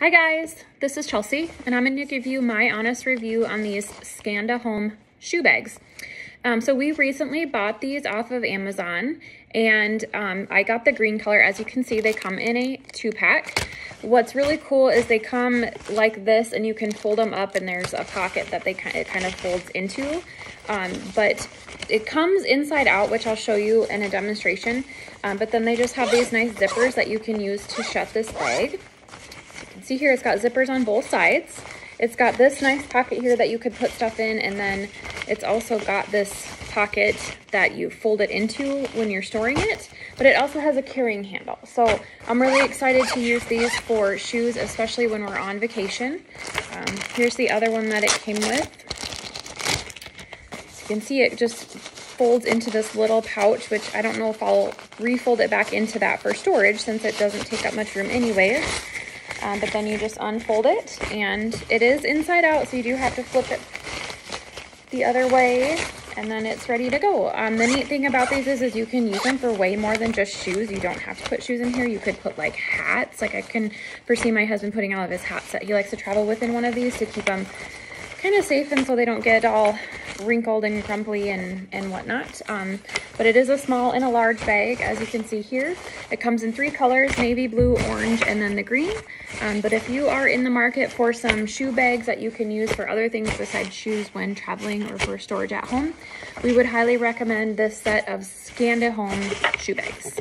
Hi guys, this is Chelsea and I'm going to give you my honest review on these Skanda Home shoe bags. Um, so we recently bought these off of Amazon and um, I got the green color. As you can see, they come in a two pack. What's really cool is they come like this and you can fold them up and there's a pocket that they it kind of folds into. Um, but it comes inside out, which I'll show you in a demonstration. Um, but then they just have these nice zippers that you can use to shut this bag see here it's got zippers on both sides. It's got this nice pocket here that you could put stuff in and then it's also got this pocket that you fold it into when you're storing it, but it also has a carrying handle. So I'm really excited to use these for shoes, especially when we're on vacation. Um, here's the other one that it came with. As you can see, it just folds into this little pouch, which I don't know if I'll refold it back into that for storage since it doesn't take up much room anyways. Um, but then you just unfold it and it is inside out, so you do have to flip it the other way and then it's ready to go. Um, the neat thing about these is, is you can use them for way more than just shoes. You don't have to put shoes in here. You could put like hats. Like I can foresee my husband putting all of his hats that he likes to travel with in one of these to keep them kind of safe and so they don't get all wrinkled and crumply and, and whatnot. Um, but it is a small and a large bag, as you can see here. It comes in three colors, navy, blue, orange, and then the green. Um, but if you are in the market for some shoe bags that you can use for other things besides shoes when traveling or for storage at home, we would highly recommend this set of Skanda Home shoe bags.